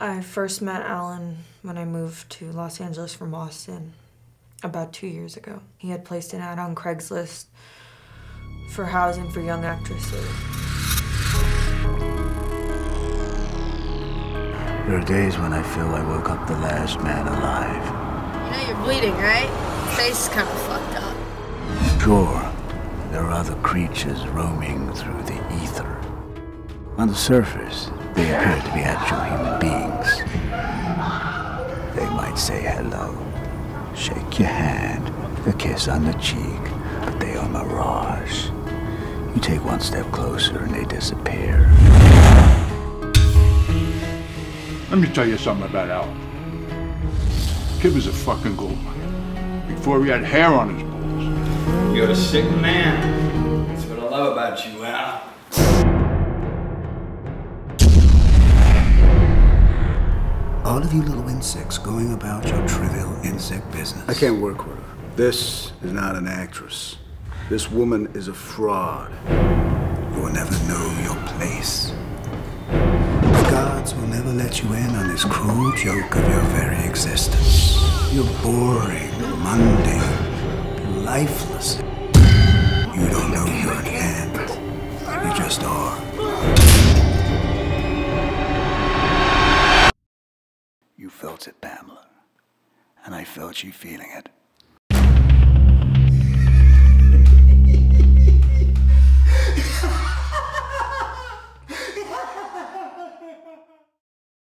I first met Alan when I moved to Los Angeles from Boston about two years ago. He had placed an ad on Craigslist for housing for young actresses. There are days when I feel I woke up the last man alive. You know you're bleeding, right? Face is kind of fucked up. Sure, there are other creatures roaming through the ether. On the surface, they appear to be actual human say hello, shake your hand, a kiss on the cheek, but they are mirage. You take one step closer and they disappear. Let me tell you something about Al. Kid was a fucking gold miner. Before he had hair on his balls. You're a sick man. That's what I love about you, Al. All of you little insects going about your trivial insect business. I can't work with her. This is not an actress. This woman is a fraud. You will never know your place. The gods will never let you in on this cruel joke of your very existence. You're boring, mundane, lifeless. You don't know you're an ant. You just are. You felt it, Pamela. And I felt you feeling it.